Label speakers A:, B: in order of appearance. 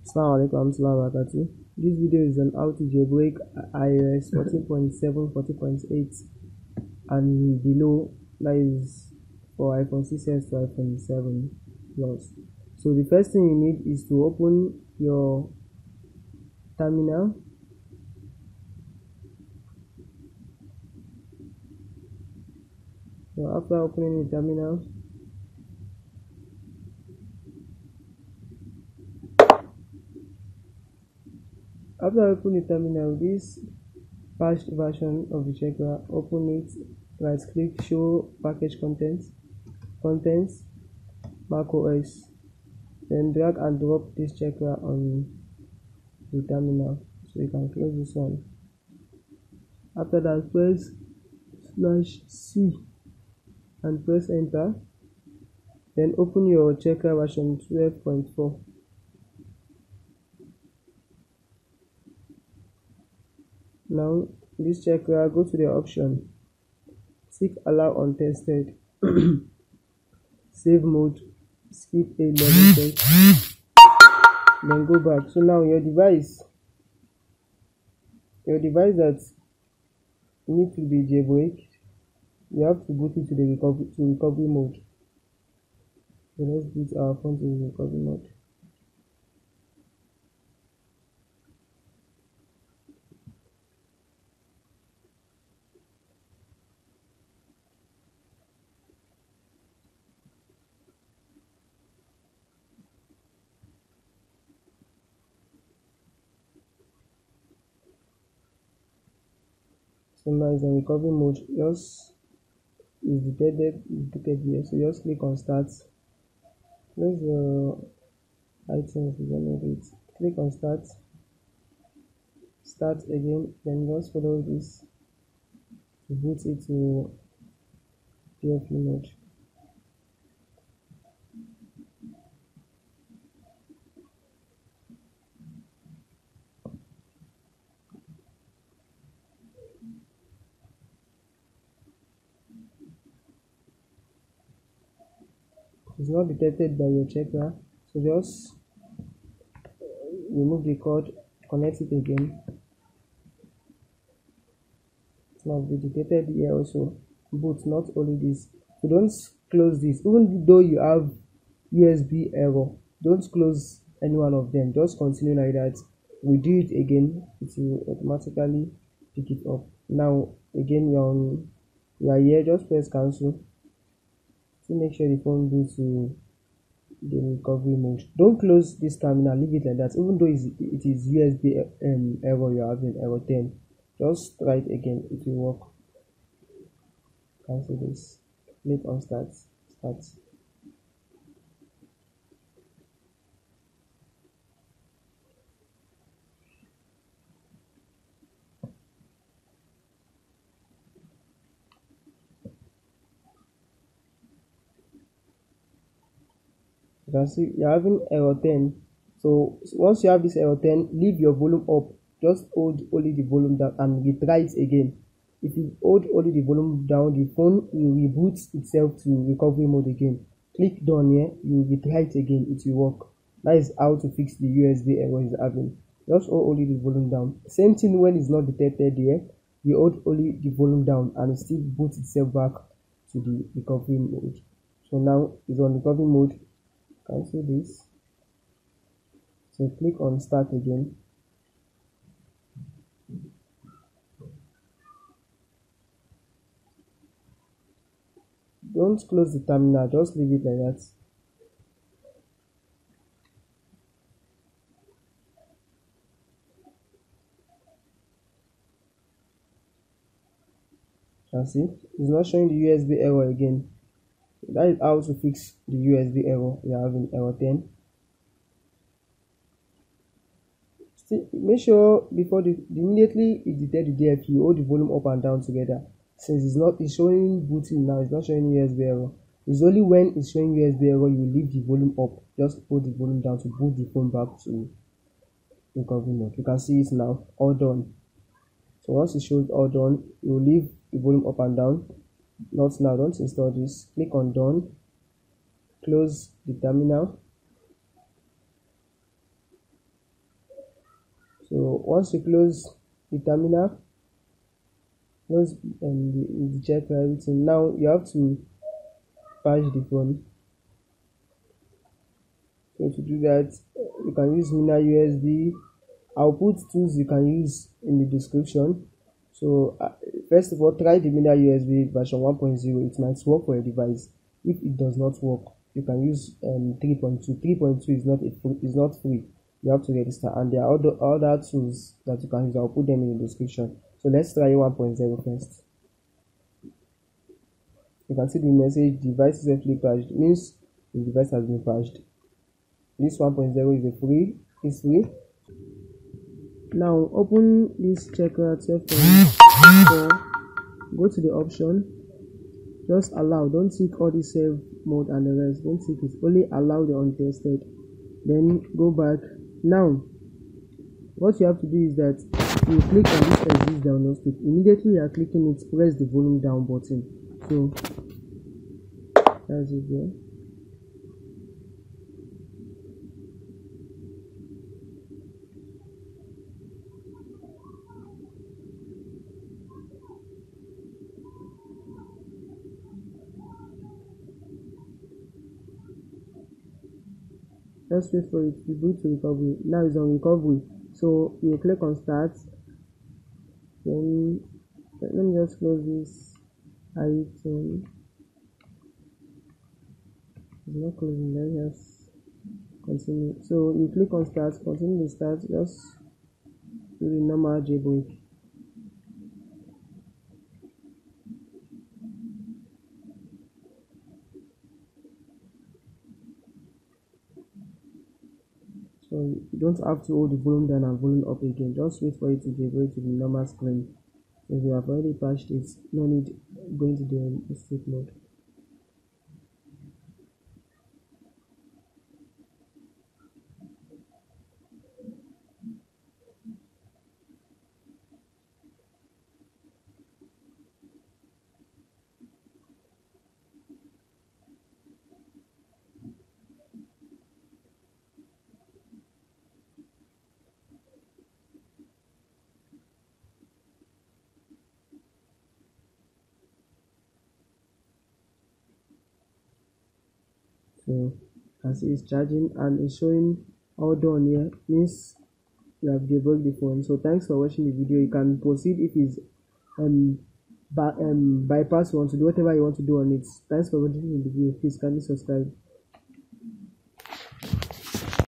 A: Assalamu alaikum warahmatullahi. This video is on how to jailbreak iOS 14.7, 14.8 and below that is for iPhone 6s to iPhone 7 Plus. So the first thing you need is to open your terminal so after opening the terminal After opening the terminal, this patched version of the checker, open it, right click, show package contents, contents, macOS, then drag and drop this checker on the terminal. So you can close this one. After that, press slash C and press enter. Then open your checker version 12.4. Now this checker, go to the option, tick allow untested, save mode, skip a level test, then go back. So now your device, your device that need to be jailbreak, you have to boot it to the recovery to recovery mode. So let's boot our phone to recovery mode. It's in recovery mode just is detected detected here. So just click on start. Close your items generate it, click on start. Start again then just follow this. To boot it to PFE mode is not detected by your checker. So just uh, remove the cord connect it again. It must be detected here also. Both not only this. So don't close this. Even though you have usb error don't close any one of them. Just continue like that. We do it again. It will automatically pick it up. Now again you're on you are here. Just press cancel to make sure the phone goes to the recovery mode. Don't close this terminal leave it like that. Even though it is usb um, error you're having error 10 just try it again. It will work. Cancel this. Click on start start you can see you're having error 10 so once you have this error 10 leave your volume up. Just hold only the volume down and retry it again. If you hold only the volume down the phone will reboot itself to recovery mode again. Click done here you retry it again it will work. That is how to fix the usb error is having. Just hold only the volume down. Same thing when it's not detected here you hold only the volume down and it still boots itself back to the recovery mode. So now it's on recovery mode cancel this? So click on start again. Don't close the terminal just leave it like that. Can see? It's not showing the usb error again that is how to fix the usb error. You're having error 10 Still, make sure before the immediately you detect the df you hold the volume up and down together. Since it's not it's showing booting now it's not showing usb error. It's only when it's showing usb error you leave the volume up. Just hold the volume down to boot the phone back to recovery mode you can see it's now. All done. So once it shows all done you leave the volume up and down now don't install this. Click on done. Close the terminal. So once you close the terminal close um, the, the check everything now you have to patch the phone. So to do that you can use mina usb i'll put tools you can use in the description. So first of all try the mina usb version 1.0 it might work for your device. If it does not work you can use um 3.2 3.2 is not a is not free. You have to register. And there are other other tools that you can use. I'll put them in the description. So let's try 1.0 first. You can see the message device is successfully patched means the device has been patched this 1.0 is a free is free. Now open this checker go to the option. Just allow. Don't tick all the save mode and the rest. Don't tick it. Only allow the untested. Then go back. Now what you have to do is that you click on this download stick immediately you are clicking it press the volume down button. So that's it there just wait for it to boot to recovery. Now it's on recovery. So you click on start. Then let me just close this item. It's not closing let us continue. So you click on start continue the start just do the normal jailbreak so you don't have to hold the volume down and volume up again. Just wait for it to jailbreak to the normal screen. If you have already patched it no need going to the escape mode so as it's charging and it's showing all done here means you have debugged the phone. So thanks for watching the video. You can proceed if it's um, by, um bypass you want to do whatever you want to do on it. Thanks for watching the video. Please kindly subscribe